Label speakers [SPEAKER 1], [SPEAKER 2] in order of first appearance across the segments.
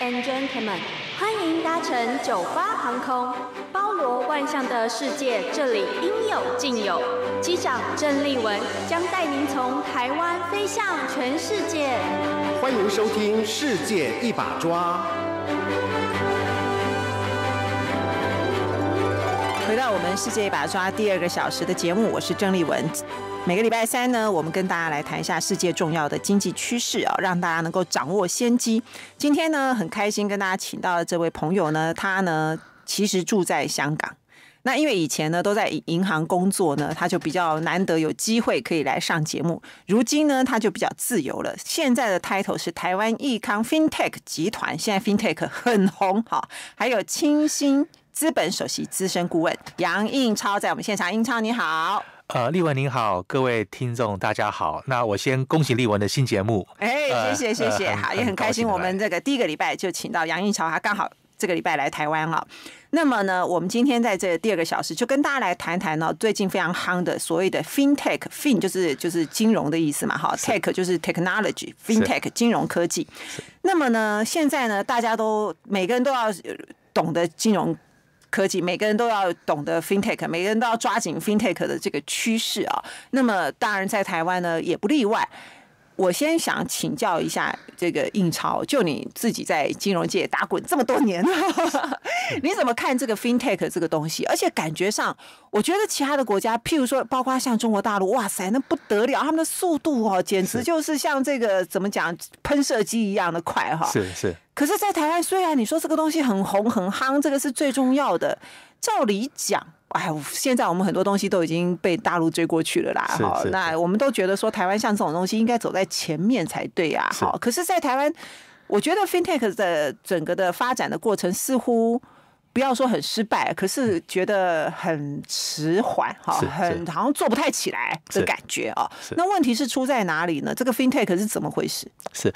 [SPEAKER 1] and gentlemen，欢迎搭乘九八航空。包罗万象的世界，这里应有尽有。机长郑丽文将带您从台湾飞向全世界。
[SPEAKER 2] 欢迎收听《世界一把抓》。
[SPEAKER 3] 回到我们《世界一把抓》第二个小时的节目，我是郑丽文。每个礼拜三呢，我们跟大家来谈一下世界重要的经济趋势啊，让大家能够掌握先机。今天呢，很开心跟大家请到的这位朋友呢，他呢其实住在香港。那因为以前呢都在银行工作呢，他就比较难得有机会可以来上节目。如今呢，他就比较自由了。现在的 title 是台湾益康 FinTech 集团，现在 FinTech 很红哈。还有清新资本首席资深顾问杨应超在我们现场，应超你好。
[SPEAKER 4] 呃，丽文您好，各位听众大家好。那我先恭喜丽文的新节目。
[SPEAKER 3] 哎，谢谢谢谢，好，也很开心。我们这个第一个礼拜就请到杨应超，他刚好这个礼拜来台湾啊。那么呢，我们今天在这第二个小时就跟大家来谈谈呢，最近非常夯的所谓的 FinTech，Fin 就是就是金融的意思嘛，哈，Tech 就是 Technology，FinTech 金融科技。那么呢，现在呢，大家都每个人都要懂得金融。科技，每个人都要懂得 FinTech，每个人都要抓紧 FinTech 的这个趋势啊。那么，当然在台湾呢也不例外。我先想请教一下这个印钞，就你自己在金融界打滚这么多年，你怎么看这个 FinTech 这个东西？而且感觉上，我觉得其他的国家，譬如说，包括像中国大陆，哇塞，那不得了，他们的速度哦，简直就是像这个怎么讲，喷射机一样的快哈。
[SPEAKER 4] 是是。
[SPEAKER 3] 可是，在台湾，虽然你说这个东西很红很夯，这个是最重要的。照理讲，哎，现在我们很多东西都已经被大陆追过去了啦。
[SPEAKER 4] 好，
[SPEAKER 3] 那我们都觉得说，台湾像这种东西应该走在前面才对呀。好，可是，在台湾，我觉得 FinTech 的整个的发展的过程似乎不要说很失败，可是觉得很迟缓，哈，很好像做不太起来的感觉啊。那问题是出在哪里呢？这个 FinTech 是怎么回事？
[SPEAKER 4] 是。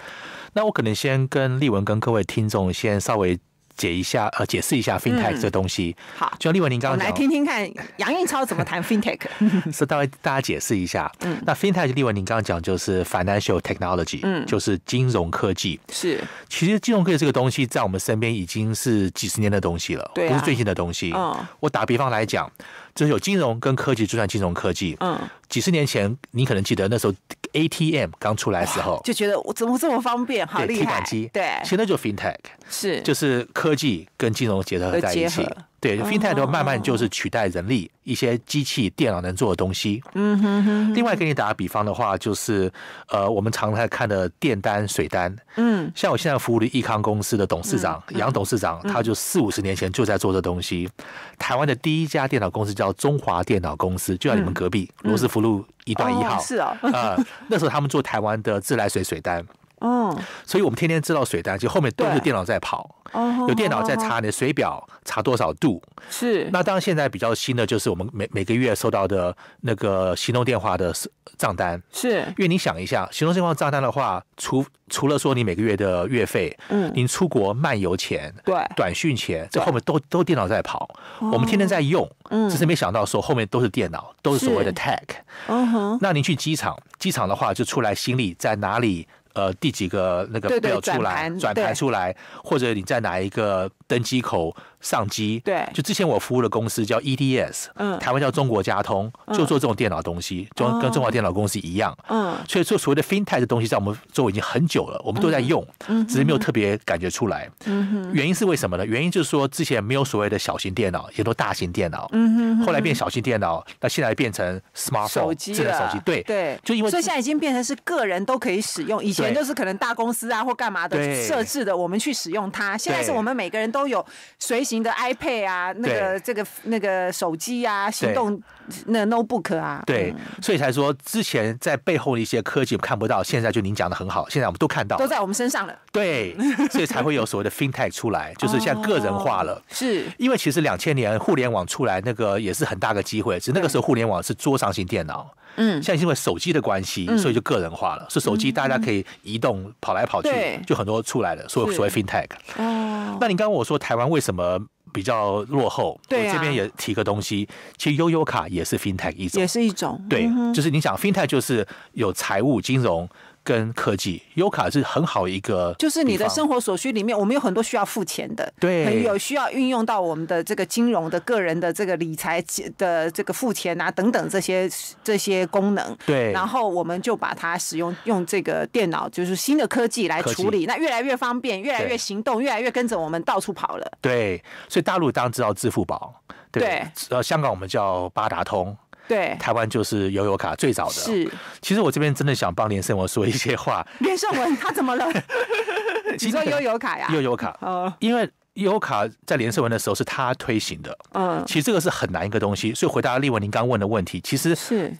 [SPEAKER 4] 那我可能先跟立文跟各位听众先稍微解一下，呃，解释一下 FinTech 这东西。
[SPEAKER 3] 好，
[SPEAKER 4] 就像丽文您刚刚
[SPEAKER 3] 来听听看杨运超怎么谈 FinTech。
[SPEAKER 4] 是，大概大家解释一下。嗯，那 FinTech 立文您刚刚讲就是 Financial Technology，嗯，就是金融科技。
[SPEAKER 3] 是，
[SPEAKER 4] 其实金融科技这个东西在我们身边已经是几十年的东西了，
[SPEAKER 3] 对，
[SPEAKER 4] 不是最新的东西。嗯，我打比方来讲。就是有金融跟科技，就算金融科技。嗯，几十年前，你可能记得那时候 ATM 刚出来的时候，
[SPEAKER 3] 就觉得我怎么这么方便，好厉害。对，
[SPEAKER 4] 现在就 FinTech，
[SPEAKER 3] 是
[SPEAKER 4] 就是科技跟金融结合在一起。对，FinTech 都慢慢就是取代人力一些机器、电脑能做的东西。嗯哼哼。另外，给你打个比方的话，就是呃，我们常在看的电单、水单。嗯。像我现在服务的益康公司的董事长杨董事长，他就四五十年前就在做这东西。台湾的第一家电脑公司叫中华电脑公司，就在你们隔壁罗斯福路一段一号。
[SPEAKER 3] 是哦。
[SPEAKER 4] 啊，那时候他们做台湾的自来水水单。哦，所以我们天天知道水单，就后面都是电脑在跑，有电脑在查你的水表，查多少度。
[SPEAKER 3] 是。
[SPEAKER 4] 那当然，现在比较新的就是我们每每个月收到的那个行动电话的账单。
[SPEAKER 3] 是。
[SPEAKER 4] 因为你想一下，行动电话账单的话，除除了说你每个月的月费，嗯，您出国漫游钱，
[SPEAKER 3] 对，
[SPEAKER 4] 短讯钱，这后面都都电脑在跑。我们天天在用，嗯，只是没想到说后面都是电脑，都是所谓的 tech。嗯哼。那您去机场，机场的话就出来行李在哪里？呃，第几个那个表出来，转盘出来，或者你在哪一个登机口上机？
[SPEAKER 3] 对，
[SPEAKER 4] 就之前我服务的公司叫 EDS，嗯，台湾叫中国家通，就做这种电脑东西，就跟中华电脑公司一样，嗯，所以做所谓的 FinTech 的东西在我们周围已经很久了，我们都在用，嗯，只是没有特别感觉出来，嗯哼，原因是为什么呢？原因就是说之前没有所谓的小型电脑，也都大型电脑，嗯哼，后来变小型电脑，那现在变成 smartphone 智能手机，对
[SPEAKER 3] 对，
[SPEAKER 4] 就因为
[SPEAKER 3] 所以现在已经变成是个人都可以使用，以前。前就是可能大公司啊或干嘛的设置的，我们去使用它。现在是我们每个人都有随行的 iPad 啊，那个这个那个手机啊，行动那 notebook 啊。
[SPEAKER 4] 对，所以才说之前在背后的一些科技看不到，现在就您讲的很好，现在我们都看到，
[SPEAKER 3] 都在我们身上了。
[SPEAKER 4] 对，所以才会有所谓的 FinTech 出来，就是像个人化了。
[SPEAKER 3] 是，
[SPEAKER 4] 因为其实两千年互联网出来那个也是很大个机会，只那个时候互联网是桌上型电脑。嗯，现在因为手机的关系，所以就个人化了。是手机，大家可以移动、跑来跑去，就很多出来了。所所谓 FinTech。哦，那你刚刚我说台湾为什么比较落后？
[SPEAKER 3] 对
[SPEAKER 4] 我这边也提个东西，其实悠悠卡也是 FinTech 一种，
[SPEAKER 3] 也是一种。
[SPEAKER 4] 对，就是你想 FinTech 就是有财务金融跟科技，优卡是很好一个，
[SPEAKER 3] 就是你的生活所需里面，我们有很多需要付钱的，
[SPEAKER 4] 对，
[SPEAKER 3] 有需要运用到我们的这个金融的个人的这个理财的这个付钱啊等等这些这些功能，
[SPEAKER 4] 对，
[SPEAKER 3] 然后我们就把它使用用这个电脑，就是新的科技来处理，那越来越方便，越来越行动，越来越跟着我们到处跑了。
[SPEAKER 4] 对，所以大陆当然知道支付宝，对，呃，香港我们叫八达通。
[SPEAKER 3] 对，
[SPEAKER 4] 台湾就是悠游卡最早的。
[SPEAKER 3] 是，
[SPEAKER 4] 其实我这边真的想帮连胜文说一些话。
[SPEAKER 3] 连胜文他怎么了？你说悠游卡呀？
[SPEAKER 4] 悠游卡，哦，因为悠游卡在连胜文的时候是他推行的。嗯，其实这个是很难一个东西。所以回答丽文您刚问的问题，其实
[SPEAKER 3] 是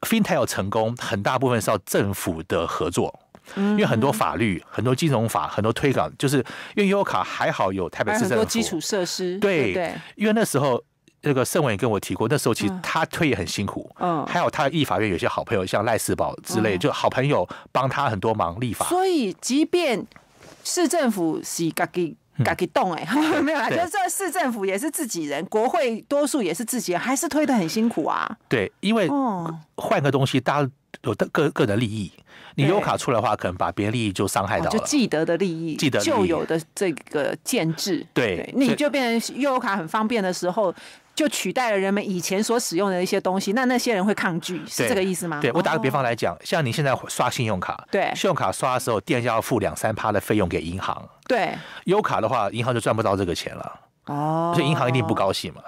[SPEAKER 4] FinTech 成功很大部分是要政府的合作，因为很多法律、很多金融法、很多推广，就是因为悠游卡还好有台北市政府
[SPEAKER 3] 很多基础设施。
[SPEAKER 4] 对对，因为那时候。那个盛文也跟我提过，那时候其实他推也很辛苦，嗯，还有他立法院有些好朋友，像赖世宝之类，就好朋友帮他很多忙立法。
[SPEAKER 3] 所以，即便市政府是自己自己动哎，没有啦，就是这市政府也是自己人，国会多数也是自己人，还是推的很辛苦啊。
[SPEAKER 4] 对，因为换个东西，大家有的个个人利益，你优卡出来的话，可能把别人利益就伤害到了，
[SPEAKER 3] 就既得的利益，
[SPEAKER 4] 既得
[SPEAKER 3] 旧有的这个建制，
[SPEAKER 4] 对，
[SPEAKER 3] 你就变成优卡很方便的时候。就取代了人们以前所使用的一些东西，那那些人会抗拒，是这个意思吗？
[SPEAKER 4] 对我打个比方来讲，像你现在刷信用卡，
[SPEAKER 3] 对，
[SPEAKER 4] 信用卡刷的时候，店家要付两三趴的费用给银行，
[SPEAKER 3] 对，
[SPEAKER 4] 优卡的话，银行就赚不到这个钱了，哦，所以银行一定不高兴嘛。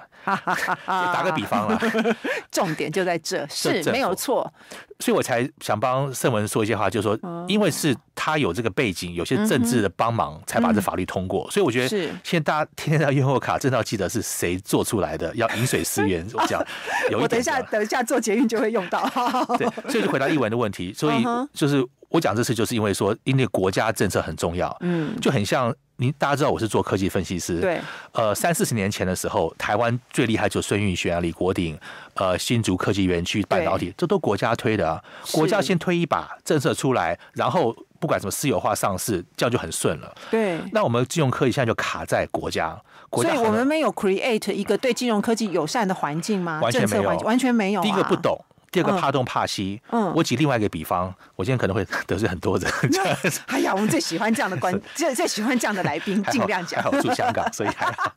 [SPEAKER 4] 打个比方啦，
[SPEAKER 3] 重点就在这，是没有错。
[SPEAKER 4] 所以我才想帮盛文说一些话，就是说，因为是他有这个背景，有些政治的帮忙，才把这法律通过。所以我觉得，现在大家天天在用户卡，真的要记得是谁做出来的，要 饮水思源。我讲，有
[SPEAKER 3] 我等一下，等一下做捷运就会用到。
[SPEAKER 4] 对，所以就回答译文的问题。所以就是我讲这次，就是因为说，因为国家政策很重要，嗯，就很像。您大家知道我是做科技分析师，
[SPEAKER 3] 对，
[SPEAKER 4] 呃，三四十年前的时候，台湾最厉害就孙运璇啊、李国鼎，呃，新竹科技园区半导体，这都国家推的啊，国家先推一把政策出来，然后不管什么私有化上市，这样就很顺了。
[SPEAKER 3] 对，
[SPEAKER 4] 那我们金融科技现在就卡在国家，
[SPEAKER 3] 所以我们没有 create 一个对金融科技友善的环境吗？
[SPEAKER 4] 完全没有，
[SPEAKER 3] 完全没有。
[SPEAKER 4] 第一个不懂。第二个怕东怕西，嗯，我举另外一个比方，我今天可能会 得罪很多人。
[SPEAKER 3] 哎呀，我们最喜欢这样的观，最最喜欢这样的来宾，尽量讲。
[SPEAKER 4] 还好住香港，所以还好。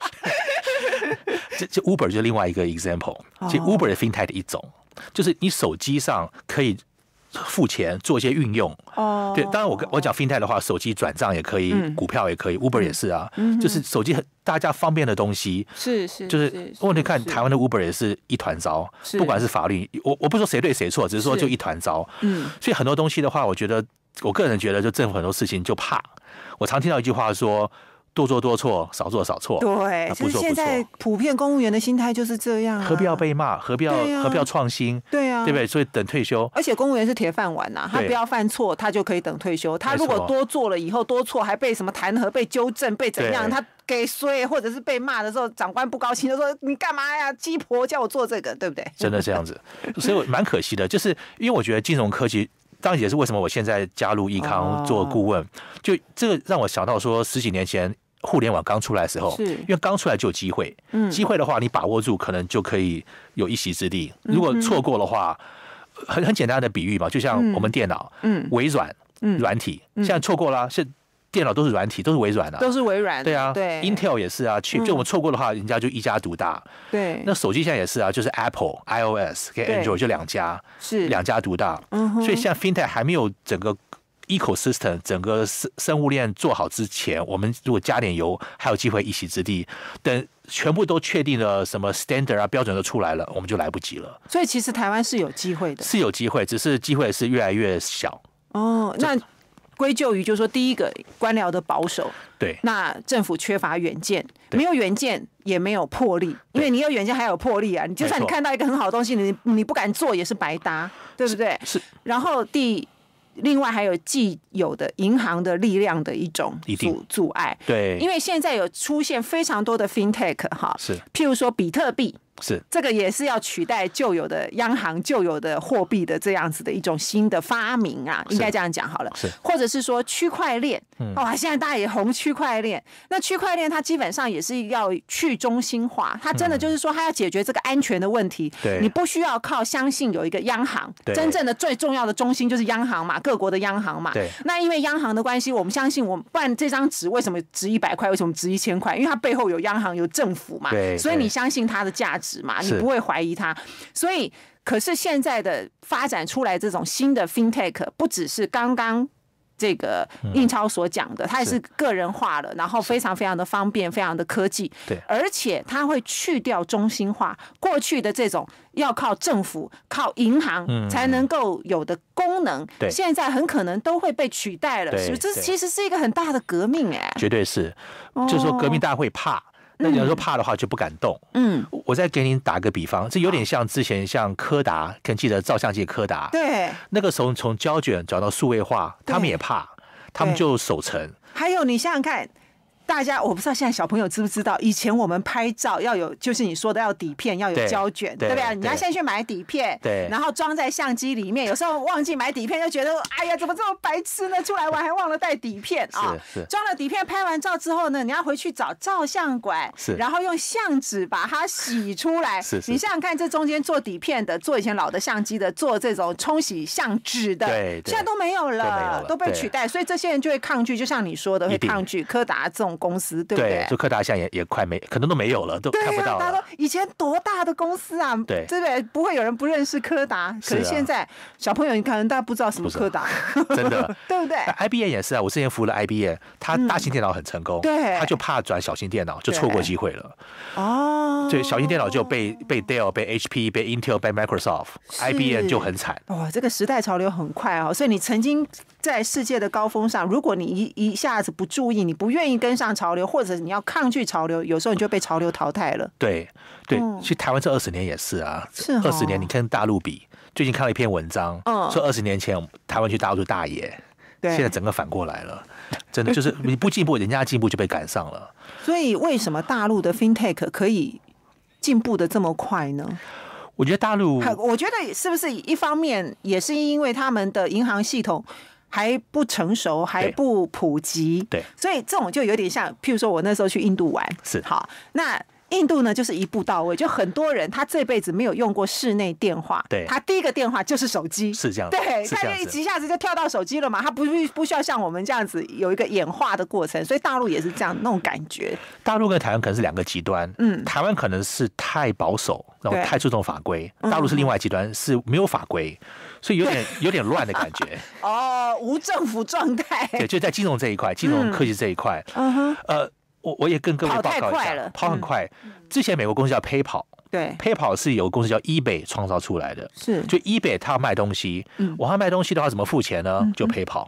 [SPEAKER 4] 这这 Uber 就是另外一个 example，其实 Uber 的 FinTech 的一种，就是你手机上可以。付钱做一些运用。哦，对，当然我跟我讲 FinTech 的话，手机转账也可以，股票也可以，Uber 也是啊，就是手机很大家方便的东西，
[SPEAKER 3] 是是，
[SPEAKER 4] 就是问题看台湾的 Uber 也是一团糟，不管是法律，我我不说谁对谁错，只是说就一团糟，嗯，所以很多东西的话，我觉得我个人觉得，就政府很多事情就怕，我常听到一句话说。多做多错，少做少错。
[SPEAKER 3] 对，其实现在普遍公务员的心态就是这样。
[SPEAKER 4] 何必要被骂？何必要何必要创新？
[SPEAKER 3] 对啊，
[SPEAKER 4] 对不对？所以等退休。
[SPEAKER 3] 而且公务员是铁饭碗呐，他不要犯错，他就可以等退休。他如果多做了以后多错，还被什么弹劾、被纠正、被怎样，他给衰，或者是被骂的时候，长官不高兴，就说你干嘛呀？鸡婆叫我做这个，对不对？
[SPEAKER 4] 真的这样子，所以我蛮可惜的。就是因为我觉得金融科技，当然也是为什么我现在加入易康做顾问，就这个让我想到说十几年前。互联网刚出来的时候，因为刚出来就有机会，机会的话你把握住，可能就可以有一席之地。如果错过的话，很很简单的比喻嘛，就像我们电脑，嗯。微软，嗯。软体，现在错过了，是电脑都是软体，都是微软的，
[SPEAKER 3] 都是微软。
[SPEAKER 4] 对啊，对，Intel 也是啊，去就我们错过的话，人家就一家独大。
[SPEAKER 3] 对，
[SPEAKER 4] 那手机现在也是啊，就是 Apple iOS 跟 Android 就两家，
[SPEAKER 3] 是。
[SPEAKER 4] 两家独大。嗯，所以现在 FinTech 还没有整个。Ecosystem 整个生生物链做好之前，我们如果加点油，还有机会一席之地。等全部都确定了，什么 standard 啊标准都出来了，我们就来不及了。
[SPEAKER 3] 所以其实台湾是有机会的，
[SPEAKER 4] 是有机会，只是机会是越来越小。
[SPEAKER 3] 哦，那归咎于就是说，第一个官僚的保守，
[SPEAKER 4] 对，
[SPEAKER 3] 那政府缺乏远见，没有远见也没有魄力，因为你有远见还有魄力啊，你就算你看到一个很好的东西，你你不敢做也是白搭，对不对？
[SPEAKER 4] 是。
[SPEAKER 3] 然后第。另外还有既有的银行的力量的一种阻阻碍，
[SPEAKER 4] 对，
[SPEAKER 3] 因为现在有出现非常多的 fintech 哈，
[SPEAKER 4] 是，
[SPEAKER 3] 譬如说比特币，
[SPEAKER 4] 是
[SPEAKER 3] 这个也是要取代旧有的央行、旧有的货币的这样子的一种新的发明啊，应该这样讲好了。
[SPEAKER 4] 是，
[SPEAKER 3] 或者是说区块链，哇，现在大家也红区块链。那区块链它基本上也是要去中心化，它真的就是说它要解决这个安全的问题。
[SPEAKER 4] 对，
[SPEAKER 3] 你不需要靠相信有一个央行，真正的最重要的中心就是央行嘛，各国的央行嘛。
[SPEAKER 4] 对。
[SPEAKER 3] 那因为央行的关系，我们相信我们，不然这张纸为什么值一百块？为什么值一千块？因为它背后有央行、有政府嘛。
[SPEAKER 4] 对。
[SPEAKER 3] 所以你相信它的价值。嘛，你不会怀疑它，所以可是现在的发展出来这种新的 FinTech，不只是刚刚这个印超所讲的，它也是。个人化了，然后非常非常的方便，非常的科技，
[SPEAKER 4] 对，
[SPEAKER 3] 而且它会去掉中心化，过去的这种要靠政府、靠银行才能够有的功能，
[SPEAKER 4] 对，
[SPEAKER 3] 现在很可能都会被取代了，是不是？这其实是一个很大的革命，哎，
[SPEAKER 4] 绝对是，就是说革命大家会怕。那你要说怕的话就不敢动。嗯，我再给你打个比方，这有点像之前像柯达，跟记得照相机柯达？
[SPEAKER 3] 对，
[SPEAKER 4] 那个时候从胶卷转到数位化，他们也怕，他们就守成。
[SPEAKER 3] 还有你想想看。大家我不知道现在小朋友知不知道，以前我们拍照要有，就是你说的要底片，要有胶卷，对不对？你要先去买底片，
[SPEAKER 4] 对，
[SPEAKER 3] 然后装在相机里面。有时候忘记买底片，就觉得哎呀，怎么这么白痴呢？出来玩还忘了带底片啊！
[SPEAKER 4] 是
[SPEAKER 3] 装了底片，拍完照之后呢，你要回去找照相馆，
[SPEAKER 4] 是，
[SPEAKER 3] 然后用相纸把它洗出来。
[SPEAKER 4] 是，
[SPEAKER 3] 你想想看，这中间做底片的，做以前老的相机的，做这种冲洗相纸的，
[SPEAKER 4] 对，
[SPEAKER 3] 现在都没有了，都被取代，所以这些人就会抗拒，就像你说的，会抗拒柯达这种公司，对不对？
[SPEAKER 4] 就柯达现在也也快没，可能都没有了，都看不到了。
[SPEAKER 3] 以前多大的公司啊？
[SPEAKER 4] 对，
[SPEAKER 3] 对不对？不会有人不认识柯达。可是现在小朋友，你可能大家不知道什么柯达，
[SPEAKER 4] 真的，
[SPEAKER 3] 对不对
[SPEAKER 4] ？IBM 也是啊，我之前服务了 IBM，他大型电脑很成功，
[SPEAKER 3] 对，
[SPEAKER 4] 他就怕转小型电脑，就错过机会了。哦，对，小型电脑就被被 Dell、被 HP、被 Intel、被 Microsoft，IBM 就很惨。
[SPEAKER 3] 哇，这个时代潮流很快哦，所以你曾经在世界的高峰上，如果你一一下子不注意，你不愿意跟上潮流，或者你要抗拒潮流，有时候你就被潮流淘汰了。
[SPEAKER 4] 对对，其实台湾这二十年也是啊，
[SPEAKER 3] 是
[SPEAKER 4] 二十年，你跟大陆比，最近看了一篇文章，说二十年前台湾去大陆大爷，现在整个反过来了，真的就是你不进步，人家进步就被赶上了。
[SPEAKER 3] 所以为什么大陆的 FinTech 可以进步的这么快呢？
[SPEAKER 4] 我觉得大陆，
[SPEAKER 3] 我觉得是不是一方面也是因为他们的银行系统。还不成熟，还不普及，
[SPEAKER 4] 对，
[SPEAKER 3] 所以这种就有点像，譬如说我那时候去印度玩，
[SPEAKER 4] 是。
[SPEAKER 3] 好，那印度呢就是一步到位，就很多人他这辈子没有用过室内电话，
[SPEAKER 4] 对，
[SPEAKER 3] 他第一个电话就是手机，
[SPEAKER 4] 是这样，
[SPEAKER 3] 对，他就一下子就跳到手机了嘛，他不必不需要像我们这样子有一个演化的过程，所以大陆也是这样那种感觉。
[SPEAKER 4] 大陆跟台湾可能是两个极端，嗯，台湾可能是太保守，然后太注重法规，大陆是另外极端，是没有法规。所以有点有点乱的感觉
[SPEAKER 3] 哦，无政府状态。
[SPEAKER 4] 对，就在金融这一块，金融科技这一块。嗯哼。呃，我我也跟各位报告一下，跑很快。之前美国公司叫 PayPal，
[SPEAKER 3] 对
[SPEAKER 4] ，PayPal 是有个公司叫 eBay 创造出来的。
[SPEAKER 3] 是。
[SPEAKER 4] 就 eBay 它要卖东西，我要卖东西的话怎么付钱呢？就 PayPal。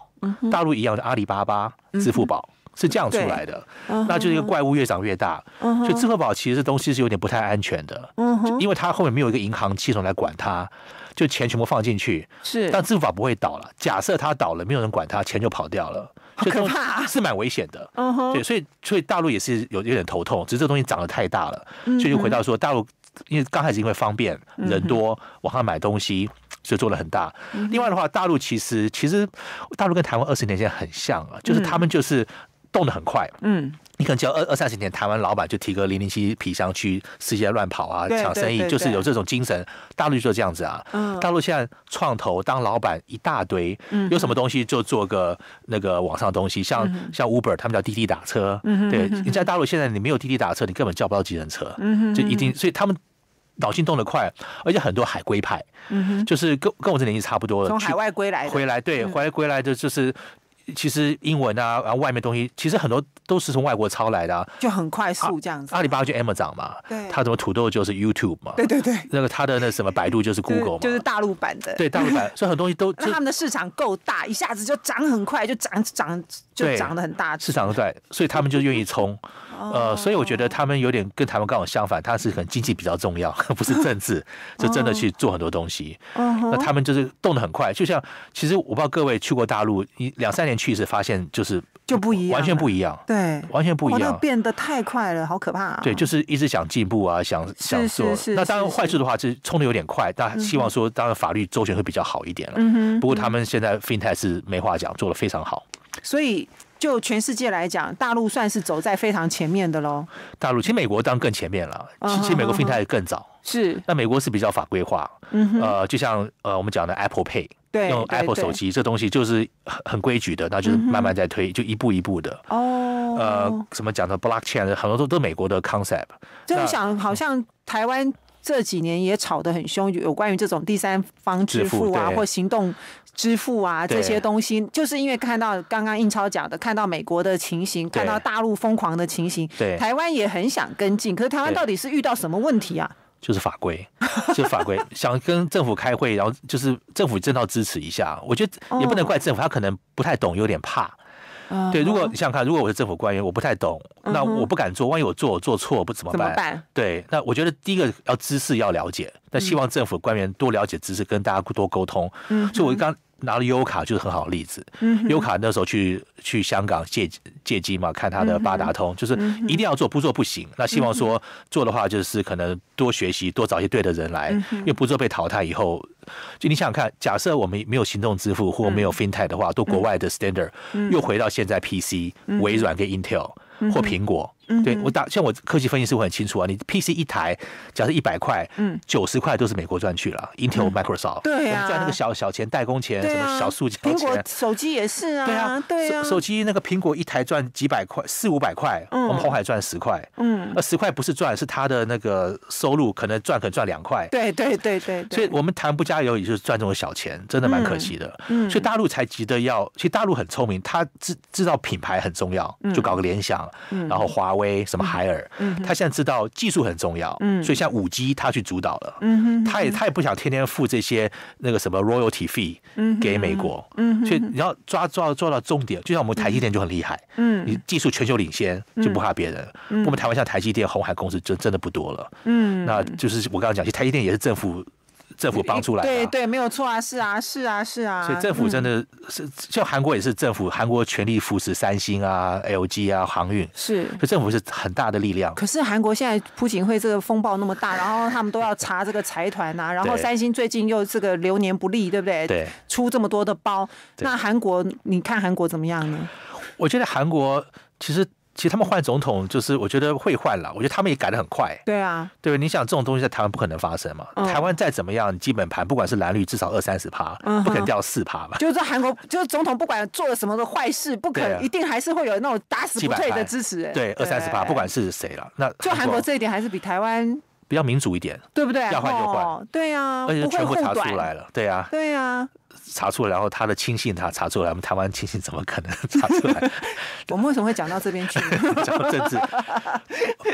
[SPEAKER 4] 大陆一样的阿里巴巴、支付宝是这样出来的。那就是一个怪物越长越大。所以支付宝其实这东西是有点不太安全的。嗯。因为它后面没有一个银行系统来管它。就钱全部放进去，
[SPEAKER 3] 是，
[SPEAKER 4] 但支付宝不会倒了。假设它倒了，没有人管它，钱就跑掉了，
[SPEAKER 3] 好可怕，
[SPEAKER 4] 是蛮危险的。嗯哼，对，所以所以大陆也是有有点头痛，只是这东西涨得太大了，所以就回到说大陆，因为刚开始因为方便，人多，网上买东西，所以做的很大。另外的话，大陆其实其实大陆跟台湾二十年前很像啊，就是他们就是动得很快。嗯。你可能只要二二三十年，台湾老板就提个零零七皮箱去世界乱跑啊，抢生意，就是有这种精神。大陆就这样子啊，大陆现在创投当老板一大堆，有什么东西就做个那个网上东西，像像 Uber，他们叫滴滴打车。对，你在大陆现在你没有滴滴打车，你根本叫不到计程车，就一定。所以他们脑筋动得快，而且很多海归派，就是跟跟我这年纪差不多，
[SPEAKER 3] 从海外归来
[SPEAKER 4] 回来，对，回来归来的就是。其实英文啊，然后外面东西，其实很多都是从外国抄来的，
[SPEAKER 3] 就很快速这样子。
[SPEAKER 4] 阿里巴巴就涨嘛，
[SPEAKER 3] 对，
[SPEAKER 4] 它什么土豆就是 YouTube 嘛，
[SPEAKER 3] 对对对，
[SPEAKER 4] 那个它的那什么百度就是 Google 嘛，
[SPEAKER 3] 就是大陆版的，
[SPEAKER 4] 对大陆版，所以很多东西都，
[SPEAKER 3] 他们的市场够大，一下子就涨很快，就涨涨就涨得很大，
[SPEAKER 4] 市场对，所以他们就愿意冲。呃，所以我觉得他们有点跟台湾刚好相反，他是可能经济比较重要，不是政治，就真的去做很多东西。那他们就是动得很快，就像其实我不知道各位去过大陆，一两三年去一次，发现就是
[SPEAKER 3] 就不一样，
[SPEAKER 4] 完全不一样，
[SPEAKER 3] 对，
[SPEAKER 4] 完全不一样，
[SPEAKER 3] 变得太快了，好可怕。
[SPEAKER 4] 对，就是一直想进步啊，想想做。那当然坏处的话，是冲的有点快，但希望说当然法律周旋会比较好一点了。嗯不过他们现在 FinTech 是没话讲，做的非常好。
[SPEAKER 3] 所以。就全世界来讲，大陆算是走在非常前面的喽。
[SPEAKER 4] 大陆其实美国当然更前面了，其实美国 FinTech 更早。
[SPEAKER 3] 是，
[SPEAKER 4] 那美国是比较法规化，呃，就像呃我们讲的 Apple Pay，
[SPEAKER 3] 对，
[SPEAKER 4] 用 Apple 手机这东西就是很很规矩的，那就是慢慢在推，就一步一步的。哦，呃，什么讲的 Blockchain，很多都都美国的 concept。
[SPEAKER 3] 就想好像台湾。这几年也吵得很凶，有关于这种第三方支付啊，或行动支付啊这些东西，就是因为看到刚刚印超讲的，看到美国的情形，看到大陆疯狂的情形，台湾也很想跟进。可是台湾到底是遇到什么问题啊？
[SPEAKER 4] 就是法规，就是法规，想跟政府开会，然后就是政府正道支持一下。我觉得也不能怪政府，他可能不太懂，有点怕。对，如果你想想看，如果我是政府官员，我不太懂，那我不敢做，万一我做我做错，不怎么办？对，那我觉得第一个要知识要了解，那希望政府官员多了解知识，跟大家多沟通。嗯，所以我刚。拿了优卡就是很好的例子。优卡那时候去去香港借借机嘛，看他的八达通，就是一定要做，不做不行。那希望说做的话，就是可能多学习，多找一些对的人来，因为不做被淘汰以后，就你想想看，假设我们没有行动支付或没有 FinTech 的话，都国外的 Standard，又回到现在 PC，微软跟 Intel 或苹果。对我打像我科技分析师我很清楚啊，你 PC 一台假设一百块，嗯，九十块都是美国赚去了，Intel、Microsoft，
[SPEAKER 3] 对
[SPEAKER 4] 啊，赚那个小小钱代工钱，什么小塑胶钱。
[SPEAKER 3] 苹果手机也是啊，
[SPEAKER 4] 对啊，
[SPEAKER 3] 对啊，
[SPEAKER 4] 手机那个苹果一台赚几百块，四五百块，我们红海赚十块，嗯，那十块不是赚，是他的那个收入可能赚可能赚两块，
[SPEAKER 3] 对对对对，
[SPEAKER 4] 所以我们谈不加油也就是赚这种小钱，真的蛮可惜的，嗯，所以大陆才急得要，其实大陆很聪明，他知知道品牌很重要，就搞个联想，然后华为什么海尔。嗯，他现在知道技术很重要，嗯，所以像五 G 他去主导了，嗯哼，他也他也不想天天付这些那个什么 royalty fee，嗯，给美国，嗯，所以你要抓抓抓到重点，就像我们台积电就很厉害，嗯，你技术全球领先就不怕别人，我们台湾像台积电、红海公司就真的不多了，嗯，那就是我刚刚讲，其实台积电也是政府。政府帮出来，
[SPEAKER 3] 对对，没有错啊，是啊，是啊，是啊。
[SPEAKER 4] 所以政府真的是，就韩国也是政府，韩国全力扶持三星啊、LG 啊、航运，
[SPEAKER 3] 是。
[SPEAKER 4] 可政府是很大的力量。
[SPEAKER 3] 可是韩国现在朴槿惠这个风暴那么大，然后他们都要查这个财团呐，然后三星最近又这个流年不利，对不对？
[SPEAKER 4] 对。
[SPEAKER 3] 出这么多的包，那韩国你看韩国怎么样呢？
[SPEAKER 4] 我觉得韩国其实。其实他们换总统，就是我觉得会换了。我觉得他们也改的很快。
[SPEAKER 3] 对啊，
[SPEAKER 4] 对你想这种东西在台湾不可能发生嘛？台湾再怎么样，基本盘不管是蓝绿，至少二三十趴，不可能掉四趴吧？
[SPEAKER 3] 就是在韩国，就是总统不管做了什么的坏事，不可能一定还是会有那种打死不退的支持。
[SPEAKER 4] 对，二三十趴，不管是谁了。那
[SPEAKER 3] 就韩国这一点还是比台湾
[SPEAKER 4] 比较民主一点，
[SPEAKER 3] 对不对？
[SPEAKER 4] 要换就换，
[SPEAKER 3] 对啊，
[SPEAKER 4] 而且全部查出来了，对啊，
[SPEAKER 3] 对呀。
[SPEAKER 4] 查出来，然后他的亲信他查出来，我们台湾亲信怎么可能 查出来？
[SPEAKER 3] 我们为什么会讲到这边去？
[SPEAKER 4] 讲到政治。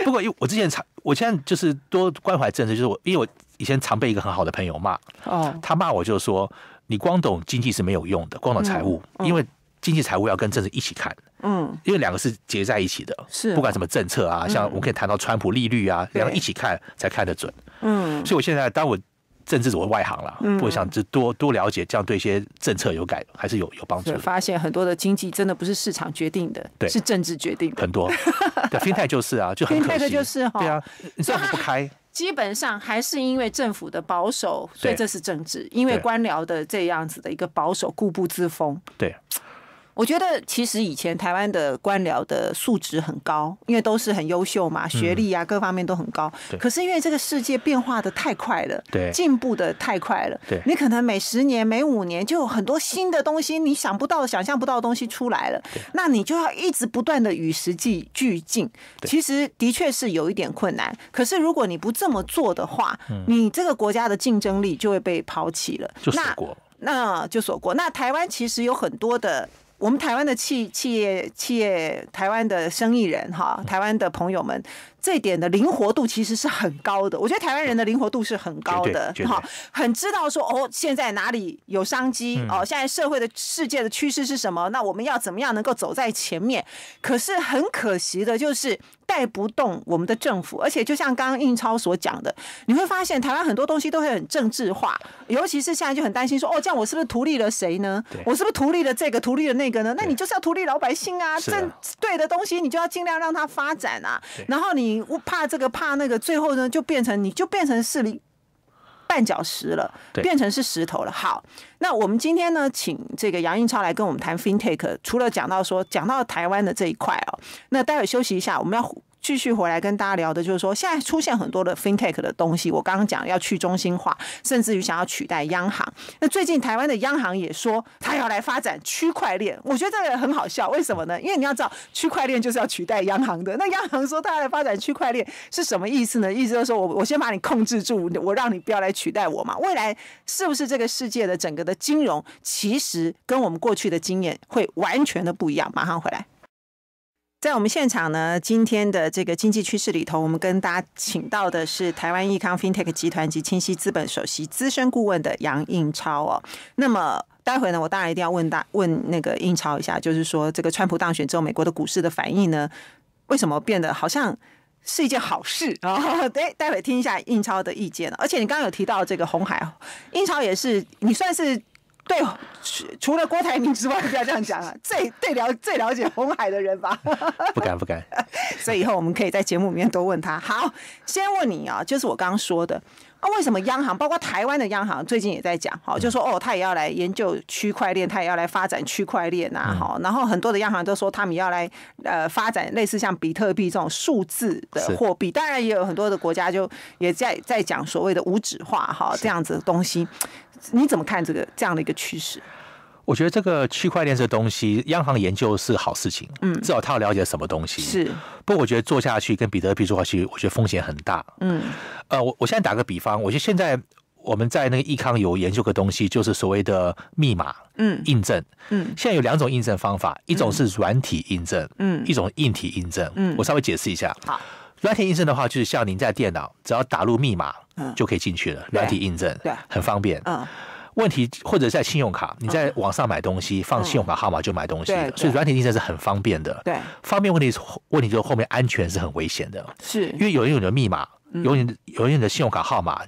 [SPEAKER 4] 不过，因为我之前查，我现在就是多关怀政治，就是我，因为我以前常被一个很好的朋友骂。哦。他骂我就是说，你光懂经济是没有用的，光懂财务，因为经济财务要跟政治一起看。嗯。因为两个是结在一起的。
[SPEAKER 3] 是。
[SPEAKER 4] 不管什么政策啊，像我们可以谈到川普利率啊，两个一起看才看得准。嗯。所以我现在当我。政治是我外行了，我想就多多了解，这样对一些政策有改还是有有帮助。
[SPEAKER 3] 发现很多的经济真的不是市场决定的，
[SPEAKER 4] 对，
[SPEAKER 3] 是政治决定的。
[SPEAKER 4] 很多，对，心态就是啊，就很可惜，
[SPEAKER 3] 就是
[SPEAKER 4] 对啊，政府不开，
[SPEAKER 3] 基本上还是因为政府的保守，所以这是政治，因为官僚的这样子的一个保守，固步自封。
[SPEAKER 4] 对。
[SPEAKER 3] 我觉得其实以前台湾的官僚的素质很高，因为都是很优秀嘛，学历啊各方面都很高。可是因为这个世界变化的太快了，
[SPEAKER 4] 对，
[SPEAKER 3] 进步的太快了，
[SPEAKER 4] 对，
[SPEAKER 3] 你可能每十年、每五年就有很多新的东西，你想不到、想象不到的东西出来了，那你就要一直不断的与时俱进。其实的确是有一点困难，可是如果你不这么做的话，你这个国家的竞争力就会被抛弃了。
[SPEAKER 4] 就锁国，
[SPEAKER 3] 那就锁国。那台湾其实有很多的。我们台湾的企企业企业，台湾的生意人哈，台湾的朋友们。这一点的灵活度其实是很高的，我觉得台湾人的灵活度是很高的，
[SPEAKER 4] 哈，
[SPEAKER 3] 很知道说哦，现在哪里有商机哦，现在社会的世界的趋势是什么？那我们要怎么样能够走在前面？可是很可惜的就是带不动我们的政府，而且就像刚刚印超所讲的，你会发现台湾很多东西都会很政治化，尤其是现在就很担心说哦，这样我是不是图利了谁呢？我是不是图利了这个，图利了那个呢？那你就是要图利老百姓啊，正对的东西你就要尽量让它发展啊，然后你。你怕这个怕那个，最后呢就变成你就变成是绊脚石了，变成是石头了。好，那我们今天呢，请这个杨运超来跟我们谈 FinTech，除了讲到说讲到台湾的这一块哦，那待会休息一下，我们要。继续回来跟大家聊的，就是说现在出现很多的 fintech 的东西。我刚刚讲要去中心化，甚至于想要取代央行。那最近台湾的央行也说，他要来发展区块链。我觉得这个很好笑，为什么呢？因为你要知道，区块链就是要取代央行的。那央行说他要来发展区块链是什么意思呢？意思就是说我我先把你控制住，我让你不要来取代我嘛。未来是不是这个世界的整个的金融，其实跟我们过去的经验会完全的不一样？马上回来。在我们现场呢，今天的这个经济趋势里头，我们跟大家请到的是台湾益康 FinTech 集团及清晰资本首席资深顾问的杨应超哦。那么待会呢，我当然一定要问大问那个应超一下，就是说这个川普当选之后，美国的股市的反应呢，为什么变得好像是一件好事啊？对待会听一下应超的意见。而且你刚刚有提到这个红海，印超也是你算是。对，除了郭台铭之外，不要这样讲啊！最最了最了解红海的人吧？
[SPEAKER 4] 不 敢不敢。
[SPEAKER 3] 所以以后我们可以在节目里面多问他。好，先问你啊，就是我刚刚说的啊，为什么央行，包括台湾的央行，最近也在讲，好，就说哦，他也要来研究区块链，他也要来发展区块链呐，好，然后很多的央行都说他们要来呃发展类似像比特币这种数字的货币，当然也有很多的国家就也在在讲所谓的无纸化哈这样子的东西。你怎么看这个这样的一个趋势？
[SPEAKER 4] 我觉得这个区块链这东西，央行研究是好事情，嗯，至少他要了解什么东西
[SPEAKER 3] 是。
[SPEAKER 4] 不过我觉得做下去跟比特币做下去，我觉得风险很大，嗯。呃，我我现在打个比方，我觉得现在我们在那个易康有研究个东西，就是所谓的密码，嗯，印证，嗯。现在有两种印证方法，一种是软体印证，嗯，一种硬体印证，嗯。我稍微解释一下，
[SPEAKER 3] 好。
[SPEAKER 4] 软体印证的话，就是像您在电脑只要打入密码，嗯，就可以进去了。软体印证，
[SPEAKER 3] 对，
[SPEAKER 4] 很方便。嗯，问题或者在信用卡，你在网上买东西，放信用卡号码就买东西，所以软体印证是很方便的。
[SPEAKER 3] 对，
[SPEAKER 4] 方便问题是问题就是后面安全是很危险的，
[SPEAKER 3] 是
[SPEAKER 4] 因为有人有你的密码，有你有人的信用卡号码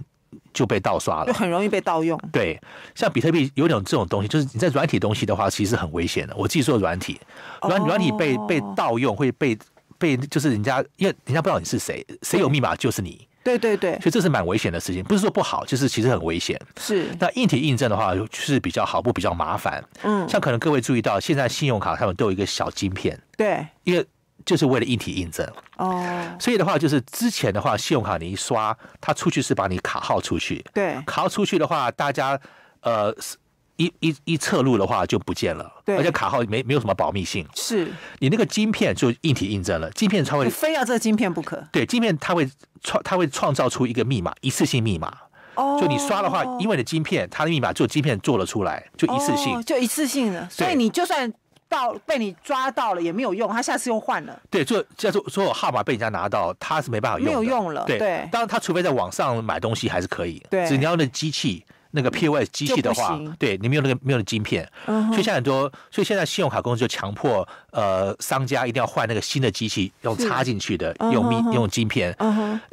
[SPEAKER 4] 就被盗刷了，
[SPEAKER 3] 就很容易被盗用。
[SPEAKER 4] 对，像比特币有点这种东西，就是你在软体东西的话，其实很危险的。我自己做软体，软软体被被盗用会被。被就是人家，因为人家不知道你是谁，谁有密码就是你。
[SPEAKER 3] 对对对，
[SPEAKER 4] 所以这是蛮危险的事情，不是说不好，就是其实很危险。
[SPEAKER 3] 是。
[SPEAKER 4] 那硬体印证的话是比较好，不比较麻烦。嗯。像可能各位注意到，现在信用卡上面都有一个小晶片。
[SPEAKER 3] 对。
[SPEAKER 4] 因为就是为了硬体印证。哦。所以的话，就是之前的话，信用卡你一刷，它出去是把你卡号出去。
[SPEAKER 3] 对。
[SPEAKER 4] 卡号出去的话，大家呃。一一一侧录的话就不见了，
[SPEAKER 3] 对，
[SPEAKER 4] 而且卡号没没有什么保密性，
[SPEAKER 3] 是。
[SPEAKER 4] 你那个晶片就硬体印证了，晶片超会
[SPEAKER 3] 非要这个晶片不可，
[SPEAKER 4] 对，晶片它会创它会创造出一个密码，一次性密码，哦，就你刷的话，因为你的晶片它的密码就晶片做了出来，就一次性，
[SPEAKER 3] 就一次性的，所以你就算到被你抓到了也没有用，他下次又换了，
[SPEAKER 4] 对，就叫做所有号码被人家拿到，他是没办法用，没
[SPEAKER 3] 有用了，
[SPEAKER 4] 对，当然他除非在网上买东西还是可以，
[SPEAKER 3] 对，
[SPEAKER 4] 只要那机器。那个 POS 机器的话，对你没有那个没有那晶片，所以现在很多，所以现在信用卡公司就强迫呃商家一定要换那个新的机器，用插进去的，用密用晶片。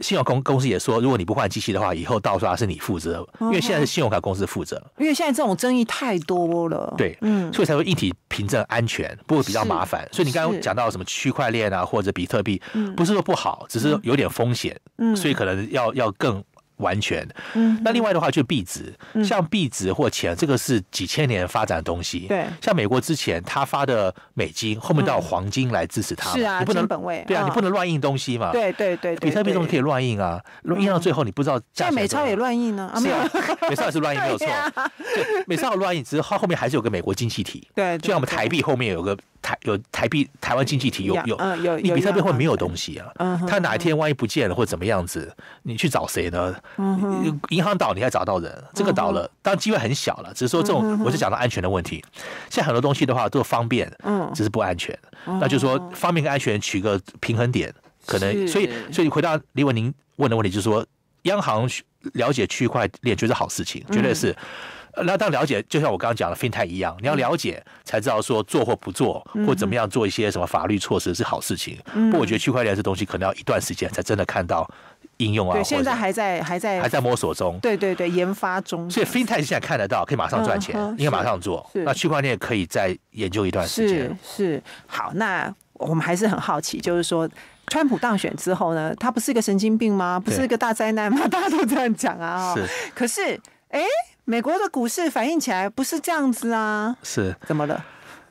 [SPEAKER 4] 信用公公司也说，如果你不换机器的话，以后盗刷是你负责，因为现在是信用卡公司负责。
[SPEAKER 3] 因为现在这种争议太多了，
[SPEAKER 4] 对，嗯，所以才会一体凭证安全，不会比较麻烦。所以你刚刚讲到什么区块链啊，或者比特币，不是说不好，只是有点风险，所以可能要要更。完全，嗯，那另外的话就币值，像币值或钱，这个是几千年发展的东西。
[SPEAKER 3] 对，
[SPEAKER 4] 像美国之前他发的美金，后面都有黄金来支持它。
[SPEAKER 3] 是啊，
[SPEAKER 4] 你不能
[SPEAKER 3] 本位。
[SPEAKER 4] 对啊，你不能乱印东西嘛。
[SPEAKER 3] 对对对，
[SPEAKER 4] 比特币东西可以乱印啊，印到最后你不知道。
[SPEAKER 3] 在美钞也乱印呢？
[SPEAKER 4] 没有，美钞也是乱印，没有错。美钞乱印，只是它后面还是有个美国经济体。
[SPEAKER 3] 对，
[SPEAKER 4] 就像我们台币后面有个台有台币台湾经济体有有
[SPEAKER 3] 嗯有
[SPEAKER 4] 你比特币会没有东西啊？嗯，他哪一天万一不见了或怎么样子，你去找谁呢？嗯银行倒你还找到人，这个倒了，当然机会很小了。只是说这种，我是讲到安全的问题。现在很多东西的话都方便，嗯，只是不安全。那就是说方便跟安全取个平衡点，可能所以所以回到李文您问的问题，就是说央行了解区块链绝对是好事情，绝对是。那当了解，就像我刚刚讲的 FinTech 一样，你要了解才知道说做或不做，或怎么样做一些什么法律措施是好事情。不过我觉得区块链这东西可能要一段时间才真的看到应用啊。
[SPEAKER 3] 对，现在还在还在
[SPEAKER 4] 还在摸索中。
[SPEAKER 3] 对对对，研发中。
[SPEAKER 4] 所以 FinTech 现在看得到，可以马上赚钱，应该马上做。那区块链可以再研究一段时
[SPEAKER 3] 间。是是，好，那我们还是很好奇，就是说，川普当选之后呢，他不是一个神经病吗？不是一个大灾难吗？大家都这样讲啊。是。可是，哎。美国的股市反映起来不是这样子啊？
[SPEAKER 4] 是
[SPEAKER 3] 怎么了？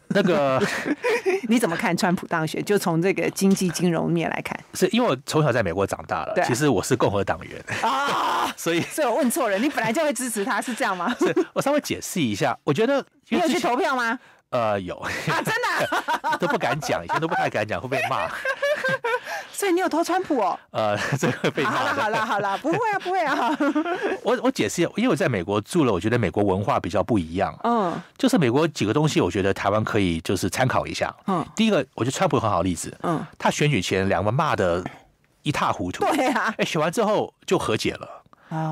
[SPEAKER 4] 那个
[SPEAKER 3] 你怎么看川普当选？就从这个经济金融面来看，
[SPEAKER 4] 是因为我从小在美国长大了，其实我是共和党员啊，所以
[SPEAKER 3] 所以我问错人，你本来就会支持他，是这样吗？
[SPEAKER 4] 是我稍微解释一下，我觉得
[SPEAKER 3] 你有去投票吗？
[SPEAKER 4] 呃，有
[SPEAKER 3] 啊，真的
[SPEAKER 4] 都不敢讲，以前都不太敢讲，会被骂。
[SPEAKER 3] 所以你有投川普哦？
[SPEAKER 4] 呃，这个被骂。
[SPEAKER 3] 好了好了好了，不会啊不会啊。
[SPEAKER 4] 我我解释一下，因为我在美国住了，我觉得美国文化比较不一样。嗯，就是美国几个东西，我觉得台湾可以就是参考一下。嗯，第一个，我觉得川普很好例子。嗯，他选举前两个骂的一塌糊涂。
[SPEAKER 3] 对啊。
[SPEAKER 4] 哎，选完之后就和解了。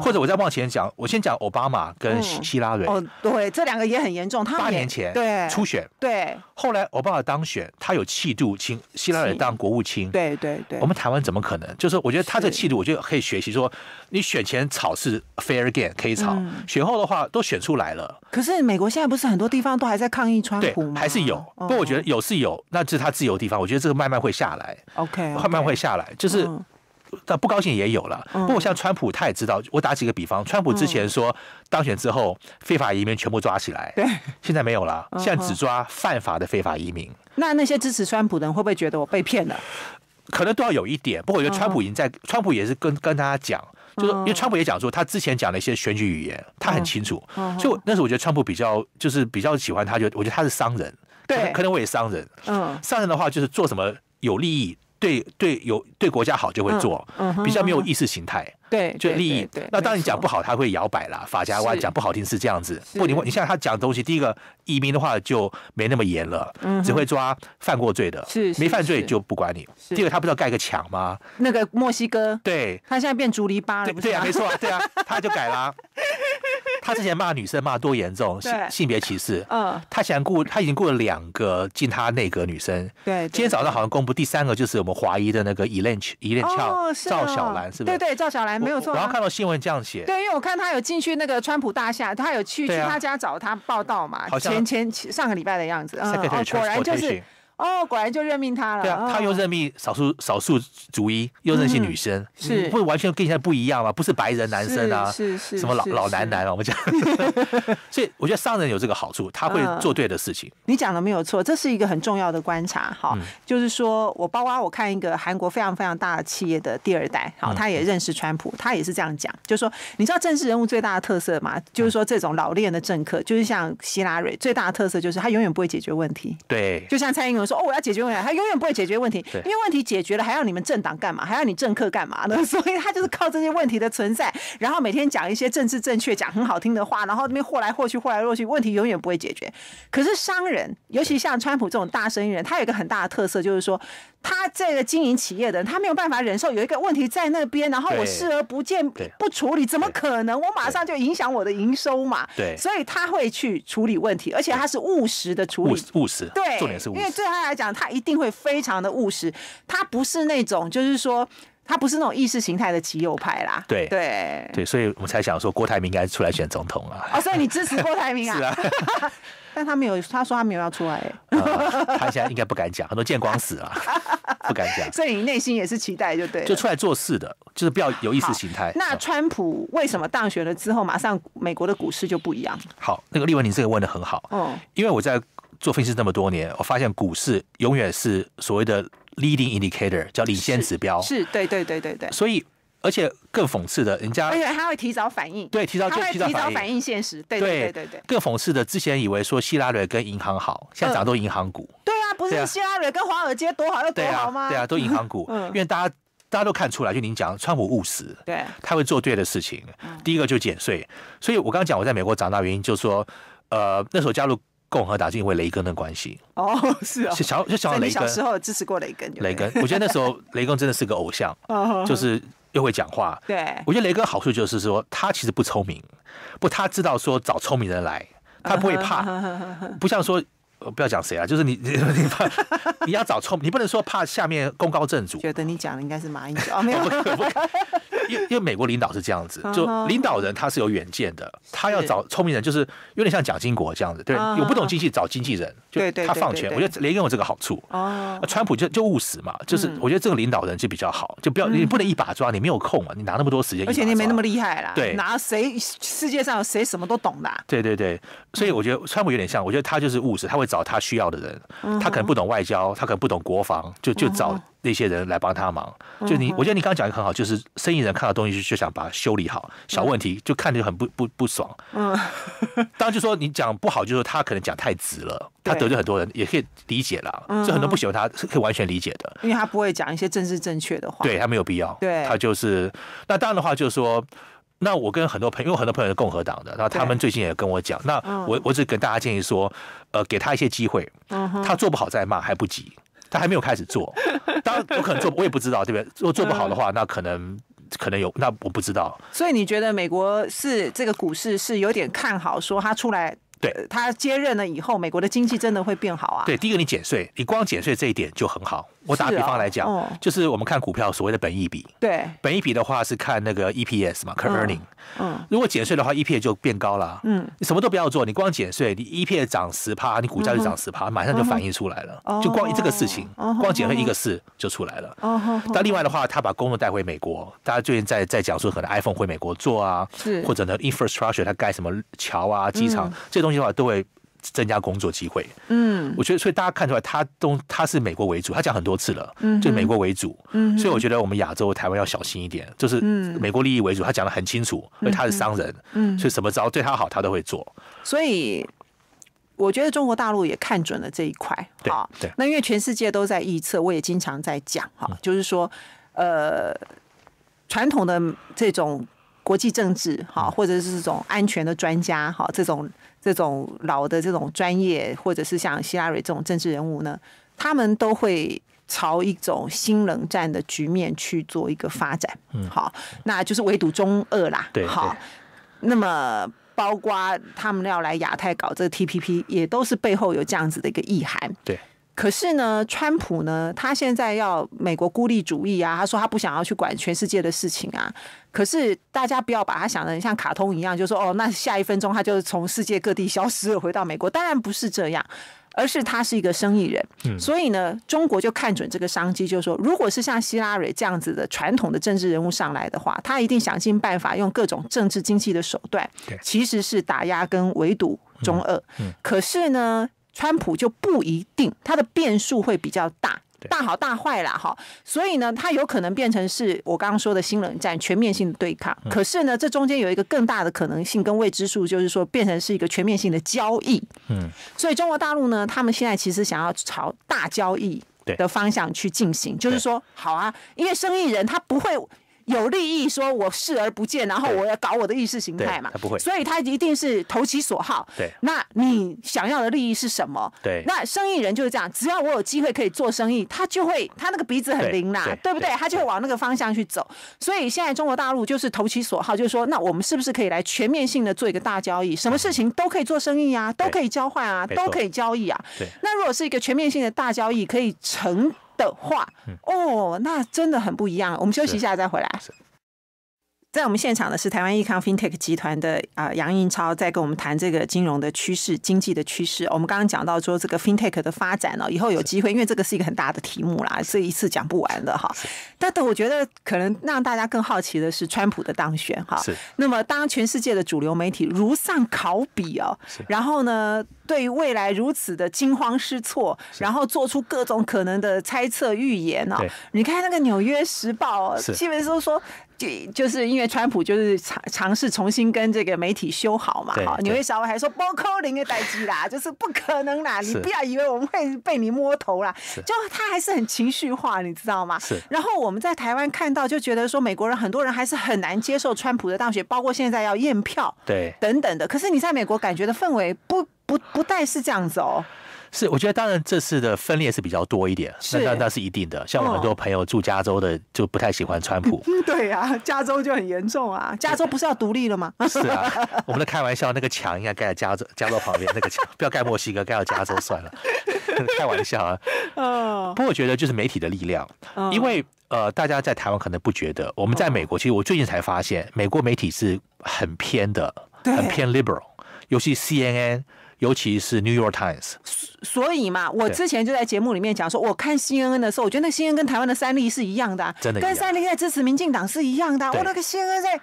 [SPEAKER 4] 或者我再往前讲，我先讲奥巴马跟希希拉蕊。
[SPEAKER 3] 哦，对，这两个也很严重。他
[SPEAKER 4] 八年前
[SPEAKER 3] 对
[SPEAKER 4] 初选，
[SPEAKER 3] 对，
[SPEAKER 4] 后来奥巴马当选，他有气度，请希拉蕊当国务卿。
[SPEAKER 3] 对对对。
[SPEAKER 4] 我们台湾怎么可能？就是我觉得他这气度，我觉得可以学习。说你选前炒是 fair game 可以炒，选后的话都选出来了。
[SPEAKER 3] 可是美国现在不是很多地方都还在抗议川普吗？
[SPEAKER 4] 还是有。不过我觉得有是有，那是他自由的地方。我觉得这个慢慢会下来。
[SPEAKER 3] OK，
[SPEAKER 4] 慢慢会下来，就是。但不高兴也有了。不过像川普，他也知道。我打几个比方，川普之前说当选之后非法移民全部抓起来，
[SPEAKER 3] 对，
[SPEAKER 4] 现在没有了，现在只抓犯法的非法移民。
[SPEAKER 3] 那那些支持川普的人会不会觉得我被骗了？
[SPEAKER 4] 可能都要有一点。不过我觉得川普已经在，川普也是跟跟大家讲，就是因为川普也讲说，他之前讲了一些选举语言，他很清楚。所以那时候我觉得川普比较就是比较喜欢他，就我觉得他是商人，
[SPEAKER 3] 对，
[SPEAKER 4] 可能我也商人。嗯，商人的话就是做什么有利益。对对，有对国家好就会做，比较没有意识形态。
[SPEAKER 3] 对，
[SPEAKER 4] 就利益。那当你讲不好，他会摇摆啦。法家湾讲不好听是这样子。不，你你像他讲的东西，第一个移民的话就没那么严了，只会抓犯过罪的，
[SPEAKER 3] 是
[SPEAKER 4] 没犯罪就不管你。第二个，他不知道盖个墙吗？
[SPEAKER 3] 那个墨西哥，
[SPEAKER 4] 对，
[SPEAKER 3] 他现在变竹篱笆了，
[SPEAKER 4] 对啊，没错，对啊，他就改了。他之前骂女生骂多严重，性性别歧视。嗯，他想雇，他已经雇了两个进他内阁女生。
[SPEAKER 3] 对，
[SPEAKER 4] 今天早上好像公布第三个，就是我们华裔的那个伊链伊链俏赵小兰，是不是？
[SPEAKER 3] 对对，赵小兰没有错。
[SPEAKER 4] 然后看到新闻这样写。
[SPEAKER 3] 对，因为我看他有进去那个川普大厦，他有去去他家找他报道嘛，前前上个礼拜的样子。
[SPEAKER 4] 嗯，果
[SPEAKER 3] 然就是。哦，果然就任命他了。
[SPEAKER 4] 对啊，他又任命少数少数族裔，又任性女生，
[SPEAKER 3] 是
[SPEAKER 4] 不完全跟现在不一样吗？不是白人男生啊，
[SPEAKER 3] 是是
[SPEAKER 4] 什么老老男男啊？我们讲，所以我觉得商人有这个好处，他会做对的事情。
[SPEAKER 3] 你讲的没有错，这是一个很重要的观察。哈，就是说我包括我看一个韩国非常非常大的企业的第二代，好，他也认识川普，他也是这样讲，就是说，你知道政治人物最大的特色嘛？就是说这种老练的政客，就是像希拉蕊，最大的特色就是他永远不会解决问题。
[SPEAKER 4] 对，
[SPEAKER 3] 就像蔡英文说，哦，我要解决问题。他永远不会解决问题，因为问题解决了，还要你们政党干嘛？还要你政客干嘛呢？所以他就是靠这些问题的存在，然后每天讲一些政治正确、讲很好听的话，然后那边祸来祸去、祸来祸去，问题永远不会解决。可是商人，尤其像川普这种大生意人，他有一个很大的特色，就是说。他这个经营企业的人，他没有办法忍受有一个问题在那边，然后我视而不见不处理，怎么可能？我马上就影响我的营收嘛。
[SPEAKER 4] 对，
[SPEAKER 3] 所以他会去处理问题，而且他是务实的处理。
[SPEAKER 4] 务实，
[SPEAKER 3] 对，
[SPEAKER 4] 重点是务实。
[SPEAKER 3] 因为对他来讲，他一定会非常的务实。他不是那种，就是说，他不是那种意识形态的极右派啦。
[SPEAKER 4] 对
[SPEAKER 3] 对
[SPEAKER 4] 对，所以我们才想说，郭台铭应该出来选总统啊。
[SPEAKER 3] 哦，所以你支持郭台铭啊？
[SPEAKER 4] 是啊。
[SPEAKER 3] 但他没有，他说他没有要出来。
[SPEAKER 4] 他现在应该不敢讲，很多见光死了，不敢讲。
[SPEAKER 3] 所以你内心也是期待，就对。
[SPEAKER 4] 就出来做事的，就是不要有意识形态。
[SPEAKER 3] 那川普为什么当选了之后，马上美国的股市就不一样？
[SPEAKER 4] 好，那个丽文，你这个问的很好。嗯，因为我在做分析这么多年，我发现股市永远是所谓的 leading indicator，叫领先指标。
[SPEAKER 3] 是对对对对对。
[SPEAKER 4] 所以。而且更讽刺的，人家
[SPEAKER 3] 而且他会提早反应，
[SPEAKER 4] 对，提早就
[SPEAKER 3] 提早反应。现实，对对对对对。
[SPEAKER 4] 更讽刺的，之前以为说希拉蕊跟银行好，现在涨都银行股。
[SPEAKER 3] 对啊，不是希拉蕊跟华尔街多好又多好。吗？
[SPEAKER 4] 对啊，都银行股，因为大家大家都看出来，就您讲，川普务实，
[SPEAKER 3] 对，
[SPEAKER 4] 他会做对的事情。第一个就减税，所以我刚刚讲我在美国长大原因，就是说，呃，那时候加入共和党是因为雷根的关系。
[SPEAKER 3] 哦，是啊，
[SPEAKER 4] 小就想到雷根，
[SPEAKER 3] 小时候支持过雷根。
[SPEAKER 4] 雷根，我觉得那时候雷根真的是个偶像，就是又会讲话。
[SPEAKER 3] 对，
[SPEAKER 4] 我觉得雷哥好处就是说，他其实不聪明，不，他知道说找聪明人来，他不会怕，不像说。不要讲谁啊，就是你你你怕你要找聪，你不能说怕下面功高震主。
[SPEAKER 3] 觉得你讲的应该是马英九啊，没有。
[SPEAKER 4] 因因为美国领导是这样子，就领导人他是有远见的，他要找聪明人，就是有点像蒋经国这样子，对，有不懂经济找经纪人，就他放权。我觉得雷根有这个好处。哦，川普就就务实嘛，就是我觉得这个领导人就比较好，就不要你不能一把抓，你没有空啊，你拿那么多时间，
[SPEAKER 3] 而且你没那么厉害啦，
[SPEAKER 4] 对，
[SPEAKER 3] 拿谁世界上谁什么都懂的。
[SPEAKER 4] 对对对，所以我觉得川普有点像，我觉得他就是务实，他会找他需要的人，他可能不懂外交，他可能不懂国防，就就找。那些人来帮他忙，就你，我觉得你刚刚讲的很好，就是生意人看到东西就想把它修理好，小问题就看着很不不不爽。嗯，当然就说你讲不好，就是他可能讲太直了，他得罪很多人，也可以理解了。所以很多不喜欢他是可以完全理解的，
[SPEAKER 3] 因为他不会讲一些政治正确的话，
[SPEAKER 4] 对他没有必要。
[SPEAKER 3] 对，
[SPEAKER 4] 他就是那当然的话，就是说，那我跟很多朋友，因为很多朋友是共和党的，然后他们最近也跟我讲，那我我只跟大家建议说，呃，给他一些机会，他做不好再骂还不急。他还没有开始做，当然有可能做，我也不知道，对不对？如果做不好的话，那可能可能有，那我不知道。
[SPEAKER 3] 所以你觉得美国是这个股市是有点看好，说他出来？
[SPEAKER 4] 对
[SPEAKER 3] 他接任了以后，美国的经济真的会变好啊？
[SPEAKER 4] 对，第一个你减税，你光减税这一点就很好。我打比方来讲，就是我们看股票所谓的本益比。
[SPEAKER 3] 对，
[SPEAKER 4] 本益比的话是看那个 EPS 嘛，看 earning。嗯，如果减税的话，EPS 就变高了。嗯，你什么都不要做，你光减税，你 EPS 涨十趴，你股价就涨十趴，马上就反映出来了。就光这个事情，光减税一个事就出来了。哦。但另外的话，他把工作带回美国，大家最近在在讲说，可能 iPhone 回美国做啊，
[SPEAKER 3] 是
[SPEAKER 4] 或者呢，infrastructure 他盖什么桥啊、机场这些东西的话，都会。增加工作机会，嗯，我觉得，所以大家看出来，他都他是美国为主，他讲很多次了，嗯，就美国为主，嗯，所以我觉得我们亚洲台湾要小心一点，就是美国利益为主，他讲的很清楚，因为他是商人，嗯，所以什么招对他好，他都会做。
[SPEAKER 3] 所以我觉得中国大陆也看准了这一块，
[SPEAKER 4] 好，对。
[SPEAKER 3] 那因为全世界都在预测，我也经常在讲，哈，就是说，呃，传统的这种国际政治，哈，或者是这种安全的专家，哈，这种。这种老的这种专业，或者是像希拉蕊这种政治人物呢，他们都会朝一种新冷战的局面去做一个发展。嗯，好，那就是围堵中俄啦。
[SPEAKER 4] 对，
[SPEAKER 3] 好，那么包括他们要来亚太搞这个 TPP，也都是背后有这样子的一个意涵。
[SPEAKER 4] 对。
[SPEAKER 3] 可是呢，川普呢，他现在要美国孤立主义啊，他说他不想要去管全世界的事情啊。可是大家不要把他想的像卡通一样，就说哦，那下一分钟他就从世界各地消失了，回到美国。当然不是这样，而是他是一个生意人，所以呢，中国就看准这个商机，就是说，如果是像希拉蕊这样子的传统的政治人物上来的话，他一定想尽办法用各种政治经济的手段，其实是打压跟围堵中俄。可是呢？川普就不一定，他的变数会比较大，大好大坏啦，哈。所以呢，他有可能变成是我刚刚说的新冷战，全面性的对抗。可是呢，这中间有一个更大的可能性跟未知数，就是说变成是一个全面性的交易。嗯，所以中国大陆呢，他们现在其实想要朝大交易的方向去进行，就是说，好啊，因为生意人他不会。有利益说，我视而不见，然后我要搞我的意识形态嘛？
[SPEAKER 4] 他不会，
[SPEAKER 3] 所以他一定是投其所好。
[SPEAKER 4] 对，
[SPEAKER 3] 那你想要的利益是什么？
[SPEAKER 4] 对，
[SPEAKER 3] 那生意人就是这样，只要我有机会可以做生意，他就会他那个鼻子很灵啦，对不对？他就会往那个方向去走。所以现在中国大陆就是投其所好，就是说，那我们是不是可以来全面性的做一个大交易？什么事情都可以做生意啊，都可以交换啊，都可以交易啊。
[SPEAKER 4] 对，
[SPEAKER 3] 那如果是一个全面性的大交易可以成的话，哦，那真的很不一样。我们休息一下再回来。在我们现场的是台湾益康 FinTech 集团的啊杨英超，在跟我们谈这个金融的趋势、经济的趋势。我们刚刚讲到说这个 FinTech 的发展呢，以后有机会，因为这个是一个很大的题目啦，是一次讲不完的哈。但我觉得可能让大家更好奇的是川普的当选哈。
[SPEAKER 4] 是。
[SPEAKER 3] 那么当全世界的主流媒体如上考比哦，然后呢？对于未来如此的惊慌失措，然后做出各种可能的猜测预言哦。你看那个《纽约时报》，基本上说。就就是因为川普就是尝尝试重新跟这个媒体修好嘛，哈，纽约时报还说包扣零的代机啦，就是不可能啦，你不要以为我们会被你摸头啦，就他还是很情绪化，你知道吗？
[SPEAKER 4] 是。
[SPEAKER 3] 然后我们在台湾看到就觉得说，美国人很多人还是很难接受川普的当选，包括现在要验票，
[SPEAKER 4] 对，
[SPEAKER 3] 等等的。可是你在美国感觉的氛围不不不带是这样子哦。
[SPEAKER 4] 是，我觉得当然这次的分裂是比较多一点，那那那是一定的。像我很多朋友住加州的就不太喜欢川普。
[SPEAKER 3] 对呀，加州就很严重啊。加州不是要独立了吗？
[SPEAKER 4] 是啊，我们在开玩笑，那个墙应该盖在加州，加州旁边那个墙，不要盖墨西哥，盖到加州算了。开玩笑啊。嗯。不过我觉得就是媒体的力量，因为呃，大家在台湾可能不觉得，我们在美国，其实我最近才发现，美国媒体是很偏的，很偏 liberal，尤其 CNN。尤其是 New York Times，
[SPEAKER 3] 所以嘛，我之前就在节目里面讲说，我看 CNN 的时候，我觉得那 CNN 跟台湾的三立是一样的，
[SPEAKER 4] 真的，
[SPEAKER 3] 跟三立在支持民进党是一样的。我那个 CNN 在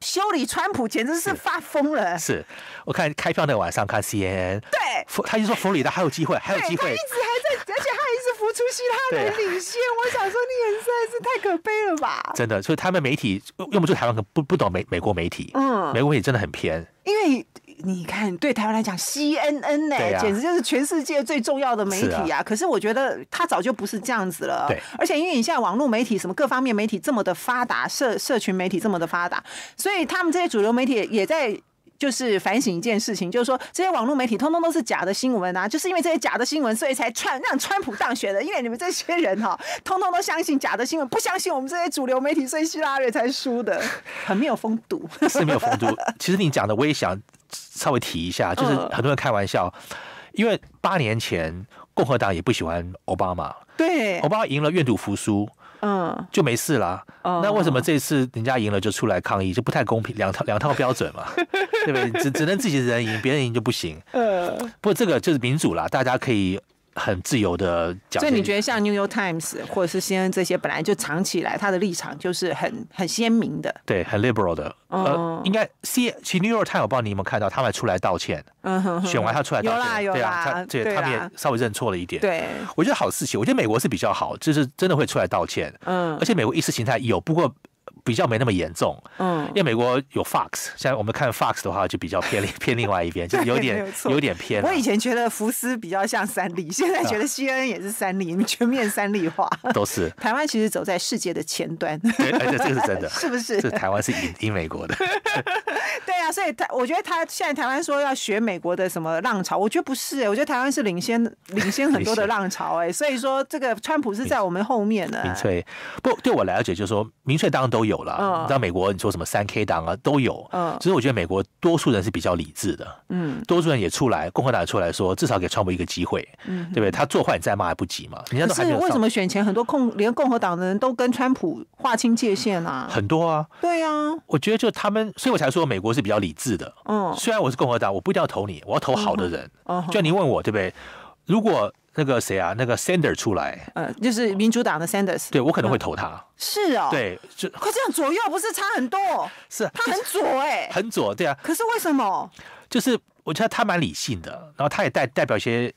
[SPEAKER 3] 修理川普，简直是发疯了。
[SPEAKER 4] 是。我看开票那个晚上看 CNN，
[SPEAKER 3] 对，
[SPEAKER 4] 他就说佛里达还有机会，还有机会，他
[SPEAKER 3] 一直还在，而且他一直浮出希拉里领先。我想说，你也实在是太可悲了吧？
[SPEAKER 4] 真的，所以他们媒体用不住台湾，不不懂美美国媒体，嗯，美国媒体真的很偏，
[SPEAKER 3] 因为。你看，对台湾来讲，CNN 呢，简直就是全世界最重要的媒体啊。可是我觉得它早就不是这样子了。
[SPEAKER 4] 对，
[SPEAKER 3] 而且因为你现在网络媒体什么各方面媒体这么的发达，社社群媒体这么的发达，所以他们这些主流媒体也在。就是反省一件事情，就是说这些网络媒体通通都是假的新闻啊！就是因为这些假的新闻，所以才川让川普当选的。因为你们这些人哈，通通都相信假的新闻，不相信我们这些主流媒体，所以希拉里才输的，很没有风度。
[SPEAKER 4] 是没有风度。其实你讲的，我也想稍微提一下，就是很多人开玩笑，因为八年前共和党也不喜欢奥巴马，
[SPEAKER 3] 对，
[SPEAKER 4] 奥巴马赢了，愿赌服输。嗯，就没事啦。那为什么这次人家赢了就出来抗议，就不太公平？两套两套标准嘛，对不对？只只能自己的人赢，别人赢就不行。呃，不过这个就是民主啦，大家可以。很自由的讲，
[SPEAKER 3] 所以你觉得像 New York Times 或者是 CNN 这些，本来就藏起来，他的立场就是很很鲜明的，
[SPEAKER 4] 对，很 liberal 的。呃，应该 C 其实 New York Times 我不知道你有没有看到，他们出来道歉，嗯哼，选完他出来道歉，
[SPEAKER 3] 有啦有啦，
[SPEAKER 4] 他对他们也稍微认错了一点。
[SPEAKER 3] 对，
[SPEAKER 4] 我觉得好事情，我觉得美国是比较好，就是真的会出来道歉。嗯，而且美国意识形态有，不过。比较没那么严重，嗯，因为美国有 Fox，现在我们看 Fox 的话就比较偏 偏另外一边，就有点有点偏。
[SPEAKER 3] 我以前觉得福斯比较像三立，现在觉得 CNN 也是三立，全面三立化
[SPEAKER 4] 都是。
[SPEAKER 3] 台湾其实走在世界的前端，
[SPEAKER 4] 对，而且这个是真的，
[SPEAKER 3] 是不是？
[SPEAKER 4] 这台湾是赢赢美国的。
[SPEAKER 3] 对啊，所以他我觉得他现在台湾说要学美国的什么浪潮，我觉得不是哎，我觉得台湾是领先领先很多的浪潮哎，所以说这个川普是在我们后面的。
[SPEAKER 4] 民粹不对我了解，就是说民粹当然都有。有了，你知道美国你说什么三 K 党啊都有，嗯，其实我觉得美国多数人是比较理智的，嗯，多数人也出来，共和党也出来说，至少给川普一个机会，嗯，对不对？他做坏你再骂还不急嘛？人家都还
[SPEAKER 3] 是为什么选前很多共连共和党的人都跟川普划清界限啊？
[SPEAKER 4] 很多啊，
[SPEAKER 3] 对啊，
[SPEAKER 4] 我觉得就他们，所以我才说美国是比较理智的，嗯，虽然我是共和党，我不一定要投你，我要投好的人，就像您问我对不对？如果那个谁啊，那个 Sanders 出来，
[SPEAKER 3] 呃，就是民主党的 Sanders，
[SPEAKER 4] 对我可能会投他。
[SPEAKER 3] 是哦，
[SPEAKER 4] 对，就
[SPEAKER 3] 可这样左右不是差很多？
[SPEAKER 4] 是，
[SPEAKER 3] 他很左哎，
[SPEAKER 4] 很左，对啊。
[SPEAKER 3] 可是为什么？
[SPEAKER 4] 就是我觉得他蛮理性的，然后他也代代表一些。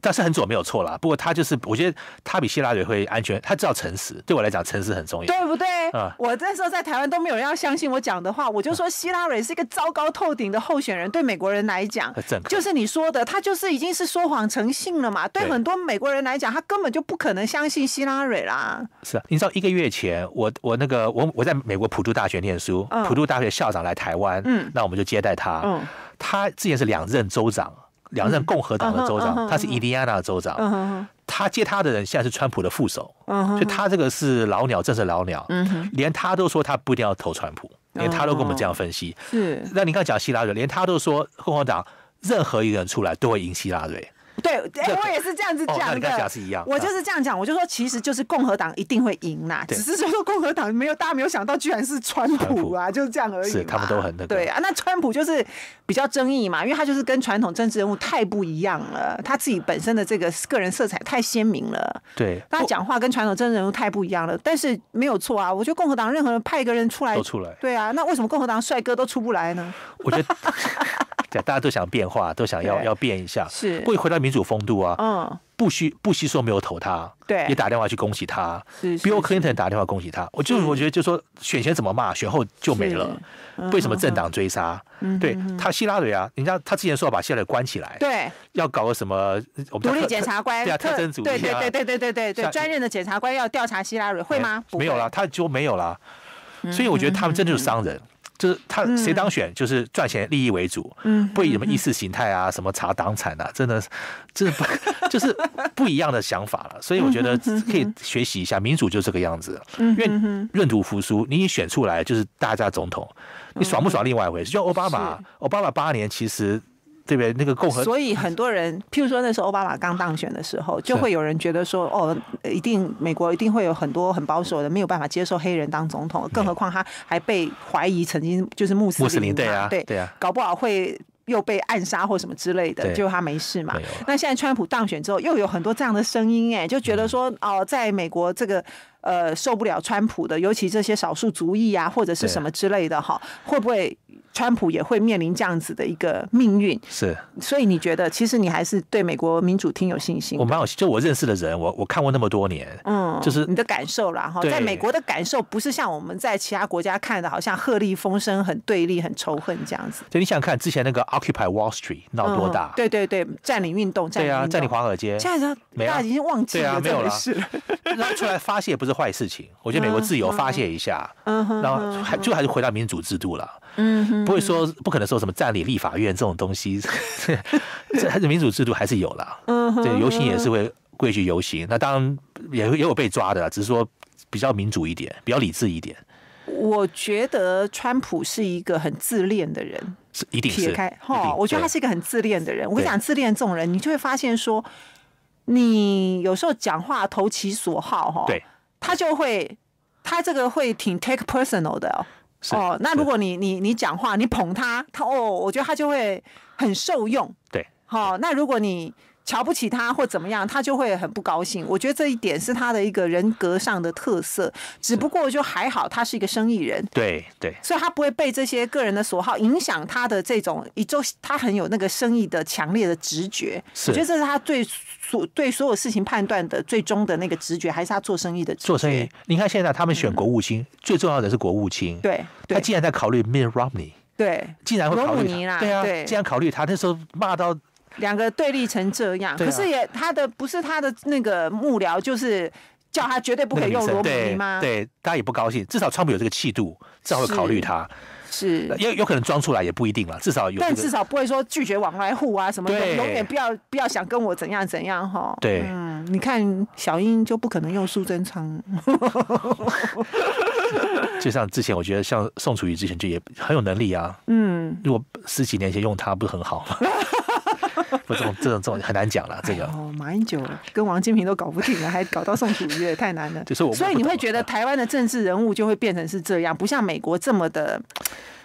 [SPEAKER 4] 但是很左没有错啦，不过他就是，我觉得他比希拉里会安全，他知道诚实，对我来讲诚实很重要，
[SPEAKER 3] 对不对？嗯，我那时候在台湾都没有人要相信我讲的话，我就说希拉里是一个糟糕透顶的候选人，对美国人来讲，就是你说的，他就是已经是说谎成性了嘛。对很多美国人来讲，他根本就不可能相信希拉里啦。
[SPEAKER 4] 是啊，你知道一个月前，我我那个我我在美国普渡大学念书，普渡大学校长来台湾，嗯，那我们就接待他，嗯，他之前是两任州长。两任共和党的州长，他是伊利安纳的州长，他接他的人现在是川普的副手，所以他这个是老鸟，正是老鸟，连他都说他不一定要投川普，连他都跟我们这样分析。
[SPEAKER 3] 是，
[SPEAKER 4] 那你刚讲希拉瑞，连他都说共和党任何一个人出来都会赢希拉瑞。
[SPEAKER 3] 对，我也是这样子讲的。
[SPEAKER 4] 是一样，
[SPEAKER 3] 我就是这样讲，我就说其实就是共和党一定会赢啦，只是说共和党没有大家没有想到，居然是川普啊，就是这样而已。
[SPEAKER 4] 是，他们都很那个。
[SPEAKER 3] 对啊，那川普就是比较争议嘛，因为他就是跟传统政治人物太不一样了，他自己本身的这个个人色彩太鲜明了。
[SPEAKER 4] 对，
[SPEAKER 3] 他讲话跟传统政治人物太不一样了，但是没有错啊，我觉得共和党任何人派一个人出来
[SPEAKER 4] 都出来。
[SPEAKER 3] 对啊，那为什么共和党帅哥都出不来呢？
[SPEAKER 4] 我觉得。对，大家都想变化，都想要要变一下，
[SPEAKER 3] 是
[SPEAKER 4] 不会回到民主风度啊。嗯，不惜不惜说没有投他，
[SPEAKER 3] 对，
[SPEAKER 4] 也打电话去恭喜他。
[SPEAKER 3] 是
[SPEAKER 4] ，Bill Clinton 打电话恭喜他。我就我觉得就说选前怎么骂，选后就没了。为什么政党追杀？对他希拉里啊，人家他之前说要把希拉里关起来，
[SPEAKER 3] 对，
[SPEAKER 4] 要搞个什么
[SPEAKER 3] 独立检察官，
[SPEAKER 4] 对啊，特征组
[SPEAKER 3] 对对对对对对对对，专任的检察官要调查希拉里，会吗？
[SPEAKER 4] 没有了，他就没有了。所以我觉得他们真的是商人。就是他谁当选，就是赚钱利益为主，不以什么意识形态啊，什么查党产啊，真的，真的不 就是不一样的想法了。所以我觉得可以学习一下，民主就这个样子。因为认赌服输，你选出来就是大家总统，你爽不爽另外一回事。就奥巴马，奥巴马八年其实。对不对？那个共和，
[SPEAKER 3] 所以很多人，譬如说那时候奥巴马刚当选的时候，就会有人觉得说，哦，一定美国一定会有很多很保守的，没有办法接受黑人当总统，更何况他还被怀疑曾经就是穆斯
[SPEAKER 4] 林，对啊，
[SPEAKER 3] 对
[SPEAKER 4] 对啊，
[SPEAKER 3] 搞不好会又被暗杀或什么之类的，就他没事嘛。那现在川普当选之后，又有很多这样的声音，哎，就觉得说，哦，在美国这个呃受不了川普的，尤其这些少数族裔啊，或者是什么之类的，哈，会不会？川普也会面临这样子的一个命运，
[SPEAKER 4] 是，
[SPEAKER 3] 所以你觉得，其实你还是对美国民主挺有信心。
[SPEAKER 4] 我蛮有，就我认识的人，我我看过那么多年，嗯，就是
[SPEAKER 3] 你的感受啦，哈，在美国的感受不是像我们在其他国家看的，好像鹤立风声、很对立、很仇恨这样子。
[SPEAKER 4] 对，你想看之前那个 Occupy Wall Street 闹多大？
[SPEAKER 3] 对对对，占领运动，
[SPEAKER 4] 对啊，占领华尔街，
[SPEAKER 3] 现在大家已经忘记了
[SPEAKER 4] 没有了。
[SPEAKER 3] 是，
[SPEAKER 4] 那出来发泄不是坏事情，我觉得美国自由发泄一下，嗯哼，然后还就还是回到民主制度了。嗯，不会说不可能说什么占领立法院这种东西，这还是民主制度还是有了。嗯，对，游行也是会规矩游行，那当然也也有被抓的，只是说比较民主一点，比较理智一点。
[SPEAKER 3] 我觉得川普是一个很自恋的人，
[SPEAKER 4] 是一定
[SPEAKER 3] 撇开哈，我觉得他是一个很自恋的人。我跟你讲，自恋这种人，你就会发现说，你有时候讲话投其所好哈，
[SPEAKER 4] 对，
[SPEAKER 3] 他就会他这个会挺 take personal 的。哦，那如果你你你讲话，你捧他，他哦，我觉得他就会很受用。
[SPEAKER 4] 对，
[SPEAKER 3] 好，那如果你瞧不起他或怎么样，他就会很不高兴。我觉得这一点是他的一个人格上的特色。只不过就还好，他是一个生意人。
[SPEAKER 4] 对对，
[SPEAKER 3] 所以他不会被这些个人的所好影响他的这种一周，他很有那个生意的强烈的直觉。我觉得这是他对所对所有事情判断的最终的那个直觉，还是他做生意的
[SPEAKER 4] 做生意。你看现在他们选国务卿，最重要的是国务卿。
[SPEAKER 3] 对，
[SPEAKER 4] 他竟然在考虑 Mitt Romney。
[SPEAKER 3] 对，
[SPEAKER 4] 竟然会考虑
[SPEAKER 3] 对
[SPEAKER 4] 啊，竟然考虑他那时候骂到
[SPEAKER 3] 两个对立成这样。可是也他的不是他的那个幕僚，就是叫他绝对不可以用罗姆尼吗？
[SPEAKER 4] 对，大家也不高兴。至少川普有这个气度，至少会考虑他。
[SPEAKER 3] 是，
[SPEAKER 4] 有有可能装出来也不一定了，至少有。
[SPEAKER 3] 但至少不会说拒绝往来户啊什么的，永远不要不要想跟我怎样怎样哈。
[SPEAKER 4] 对，
[SPEAKER 3] 嗯，你看小英就不可能用苏贞昌。
[SPEAKER 4] 就像之前，我觉得像宋楚瑜之前就也很有能力啊。嗯，如果十几年前用他，不是很好吗？不，这种这种这种很难讲了。这个
[SPEAKER 3] 哦，马英九跟王金平都搞不定了，还搞到宋楚瑜，也太难了。
[SPEAKER 4] 就是我，
[SPEAKER 3] 所以你会觉得台湾的政治人物就会变成是这样，不像美国这么的。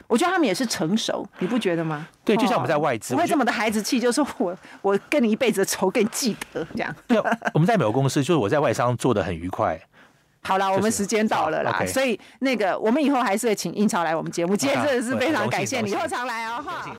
[SPEAKER 3] 我觉得他们也是成熟，你不觉得吗？
[SPEAKER 4] 对，就像我们在外资，
[SPEAKER 3] 不会这么的孩子气，就是我我跟你一辈子的仇，跟你记得这样。
[SPEAKER 4] 对，我们在美国公司，就是我在外商做的很愉快。
[SPEAKER 3] 好了，我们时间到了啦，所以那个我们以后还是会请英超来我们节目。今天真的是非常感谢你，以后常来哦哈。